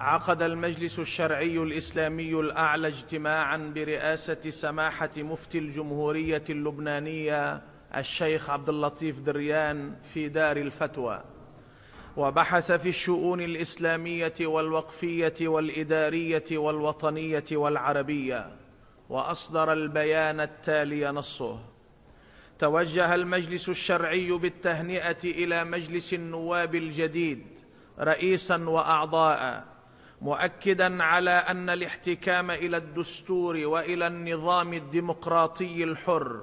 عقد المجلس الشرعي الإسلامي الأعلى اجتماعا برئاسة سماحة مفتي الجمهورية اللبنانية الشيخ عبد اللطيف دريان في دار الفتوى. وبحث في الشؤون الإسلامية والوقفية والإدارية والوطنية والعربية وأصدر البيان التالي نصه. توجه المجلس الشرعي بالتهنئة إلى مجلس النواب الجديد رئيسا وأعضاء مؤكدا على أن الاحتكام إلى الدستور وإلى النظام الديمقراطي الحر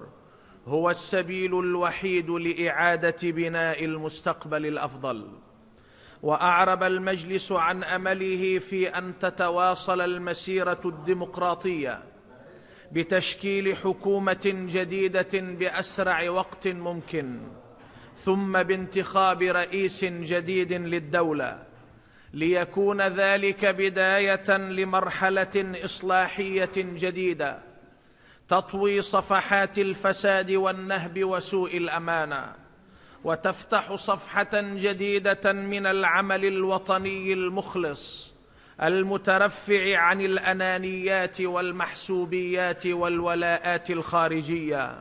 هو السبيل الوحيد لإعادة بناء المستقبل الأفضل. وأعرب المجلس عن أمله في أن تتواصل المسيرة الديمقراطية بتشكيل حكومة جديدة بأسرع وقت ممكن ثم بانتخاب رئيس جديد للدولة. ليكون ذلك بداية لمرحلة إصلاحية جديدة تطوي صفحات الفساد والنهب وسوء الأمانة وتفتح صفحة جديدة من العمل الوطني المخلص المترفع عن الأنانيات والمحسوبيات والولاءات الخارجية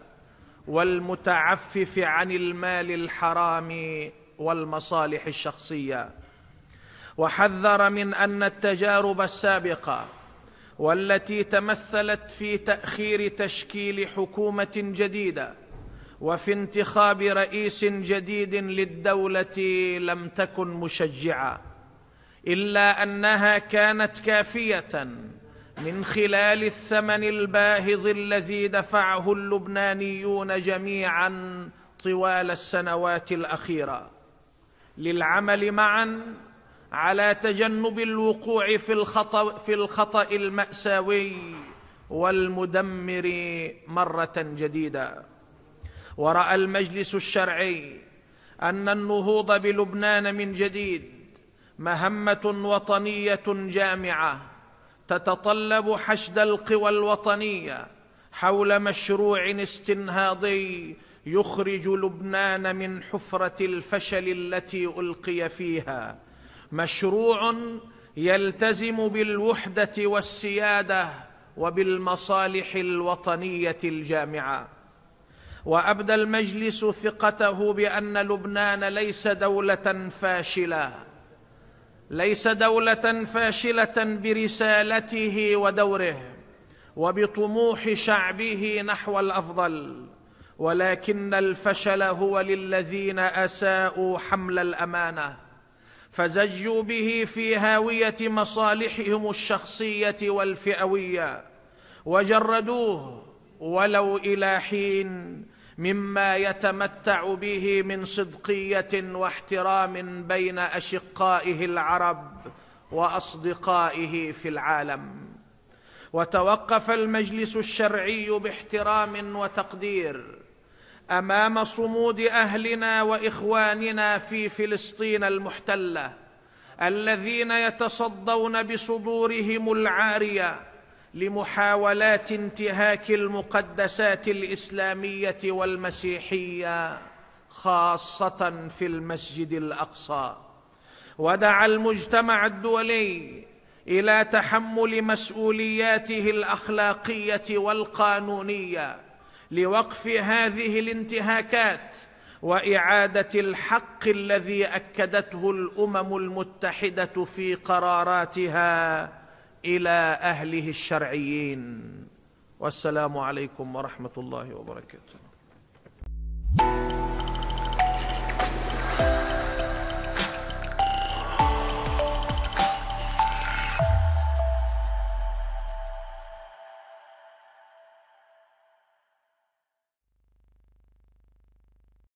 والمتعفف عن المال الحرام والمصالح الشخصية. وحذر من أن التجارب السابقة والتي تمثلت في تأخير تشكيل حكومة جديدة وفي انتخاب رئيس جديد للدولة لم تكن مشجعة إلا أنها كانت كافية من خلال الثمن الباهظ الذي دفعه اللبنانيون جميعا طوال السنوات الأخيرة. للعمل معا على تجنب الوقوع في الخطأ في الخطأ المأساوي والمدمر مرة جديدة. ورأى المجلس الشرعي أن النهوض بلبنان من جديد مهمة وطنية جامعة تتطلب حشد القوى الوطنية حول مشروع استنهاضي يخرج لبنان من حفرة الفشل التي ألقي فيها. مشروع يلتزم بالوحدة والسيادة وبالمصالح الوطنية الجامعة. وأبدى المجلس ثقته بأن لبنان ليس دولة فاشلة ليس دولة فاشلة برسالته ودوره وبطموح شعبه نحو الأفضل ولكن الفشل هو للذين أساءوا حمل الأمانة. فزجوا به في هاوية مصالحهم الشخصية والفئوية وجردوه ولو إلى حين مما يتمتع به من صدقية واحترام بين أشقائه العرب وأصدقائه في العالم. وتوقف المجلس الشرعي باحترام وتقدير أمام صمود أهلنا وإخواننا في فلسطين المحتلة الذين يتصدون بصدورهم العارية لمحاولات انتهاك المقدسات الإسلامية والمسيحية خاصة في المسجد الأقصى. ودعا المجتمع الدولي إلى تحمل مسؤولياته الأخلاقية والقانونية لوقف هذه الانتهاكات وإعادة الحق الذي أكدته الأمم المتحدة في قراراتها إلى أهله الشرعيين. والسلام عليكم ورحمة الله وبركاته.